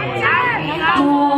我家里没老